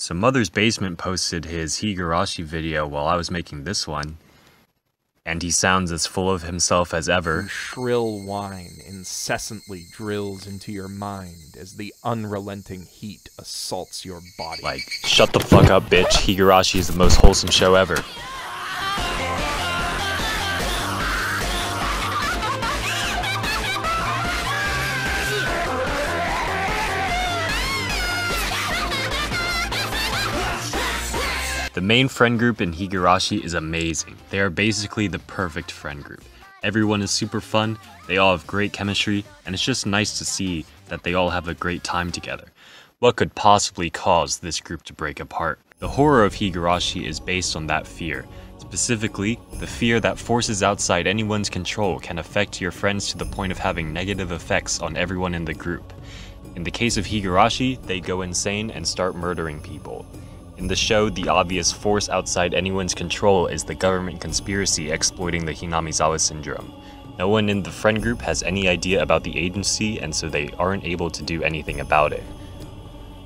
So Mother's Basement posted his Higurashi video while I was making this one, and he sounds as full of himself as ever. Shrill whine incessantly drills into your mind as the unrelenting heat assaults your body. Like, shut the fuck up, bitch. Higurashi is the most wholesome show ever. The main friend group in Higurashi is amazing. They are basically the perfect friend group. Everyone is super fun, they all have great chemistry, and it's just nice to see that they all have a great time together. What could possibly cause this group to break apart? The horror of Higurashi is based on that fear. Specifically, the fear that forces outside anyone's control can affect your friends to the point of having negative effects on everyone in the group. In the case of Higurashi, they go insane and start murdering people. In the show, the obvious force outside anyone's control is the government conspiracy exploiting the Hinamizawa syndrome. No one in the friend group has any idea about the agency, and so they aren't able to do anything about it.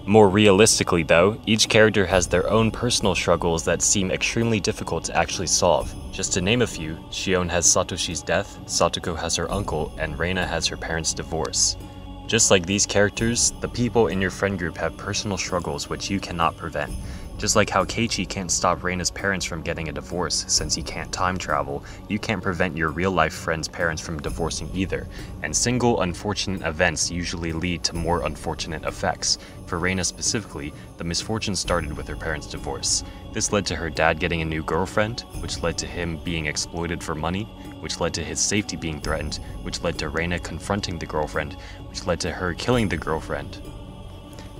More realistically, though, each character has their own personal struggles that seem extremely difficult to actually solve. Just to name a few, Shion has Satoshi's death, Satoko has her uncle, and Rena has her parents' divorce. Just like these characters, the people in your friend group have personal struggles which you cannot prevent. Just like how Keiichi can't stop Rena's parents from getting a divorce since he can't time travel, you can't prevent your real life friend's parents from divorcing either, and single unfortunate events usually lead to more unfortunate effects. For Rena specifically, the misfortune started with her parents' divorce. This led to her dad getting a new girlfriend, which led to him being exploited for money, which led to his safety being threatened, which led to Rena confronting the girlfriend, which led to her killing the girlfriend.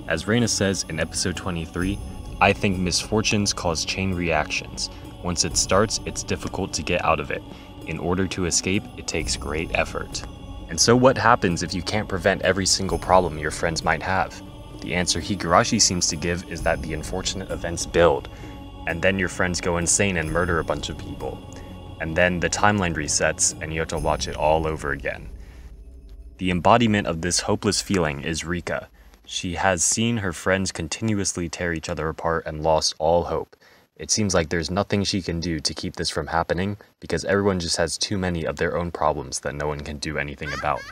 As Rena says in episode 23, I think misfortunes cause chain reactions. Once it starts, it's difficult to get out of it. In order to escape, it takes great effort. And so, what happens if you can't prevent every single problem your friends might have? The answer Higurashi seems to give is that the unfortunate events build, and then your friends go insane and murder a bunch of people. And then the timeline resets, and you have to watch it all over again. The embodiment of this hopeless feeling is Rika. She has seen her friends continuously tear each other apart and lost all hope. It seems like there's nothing she can do to keep this from happening because everyone just has too many of their own problems that no one can do anything about.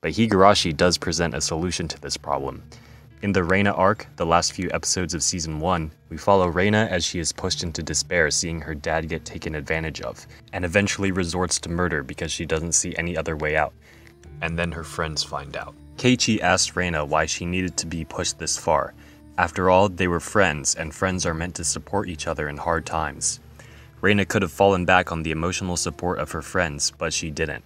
But Higurashi does present a solution to this problem. In the Rena arc, the last few episodes of season 1, we follow Rena as she is pushed into despair seeing her dad get taken advantage of, and eventually resorts to murder because she doesn't see any other way out. And then her friends find out. Keiichi asked Rena why she needed to be pushed this far. After all, they were friends, and friends are meant to support each other in hard times. Rena could have fallen back on the emotional support of her friends, but she didn't.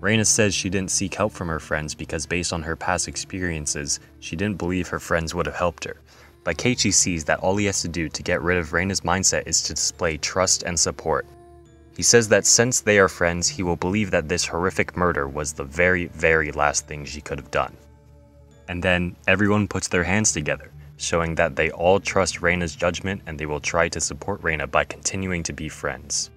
Rena says she didn't seek help from her friends because based on her past experiences, she didn't believe her friends would have helped her. But Keiichi sees that all he has to do to get rid of Rena's mindset is to display trust and support. He says that since they are friends, he will believe that this horrific murder was the very, very last thing she could have done. And then everyone puts their hands together, showing that they all trust Rena's judgment and they will try to support Rena by continuing to be friends.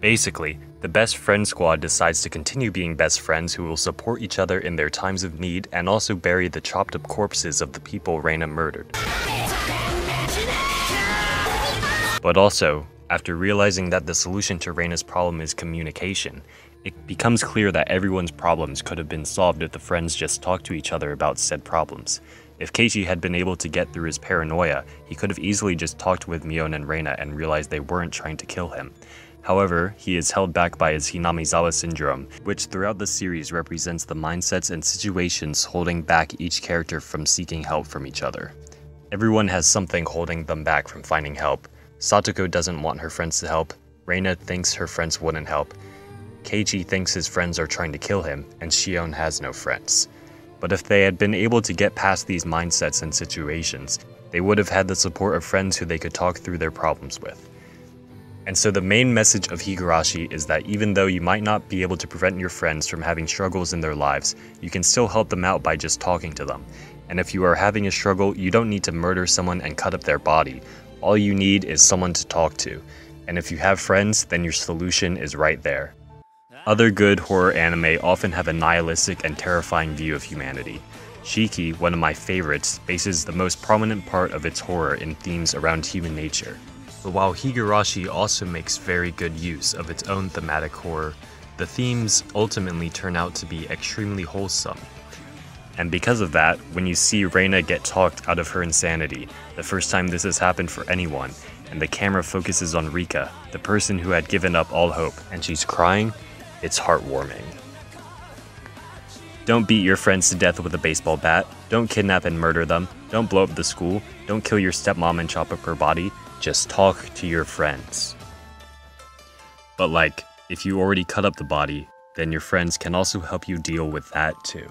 Basically, the best friend squad decides to continue being best friends who will support each other in their times of need and also bury the chopped up corpses of the people Rena murdered. But also, after realizing that the solution to Rena's problem is communication, it becomes clear that everyone's problems could have been solved if the friends just talked to each other about said problems. If Keiichi had been able to get through his paranoia, he could have easily just talked with Mion and Rena and realized they weren't trying to kill him. However, he is held back by his Hinamizawa syndrome, which throughout the series represents the mindsets and situations holding back each character from seeking help from each other. Everyone has something holding them back from finding help. Satoko doesn't want her friends to help, Rena thinks her friends wouldn't help, Keiichi thinks his friends are trying to kill him, and Shion has no friends. But if they had been able to get past these mindsets and situations, they would have had the support of friends who they could talk through their problems with. And so the main message of Higurashi is that even though you might not be able to prevent your friends from having struggles in their lives, you can still help them out by just talking to them. And if you are having a struggle, you don't need to murder someone and cut up their body. All you need is someone to talk to. And if you have friends, then your solution is right there. Other good horror anime often have a nihilistic and terrifying view of humanity. Shiki, one of my favorites, bases the most prominent part of its horror in themes around human nature. But while Higurashi also makes very good use of its own thematic horror, the themes ultimately turn out to be extremely wholesome. And because of that, when you see Rena get talked out of her insanity, the first time this has happened for anyone, and the camera focuses on Rika, the person who had given up all hope, and she's crying, it's heartwarming. Don't beat your friends to death with a baseball bat. Don't kidnap and murder them. Don't blow up the school. Don't kill your stepmom and chop up her body. Just talk to your friends. But, like, if you already cut up the body, then your friends can also help you deal with that too.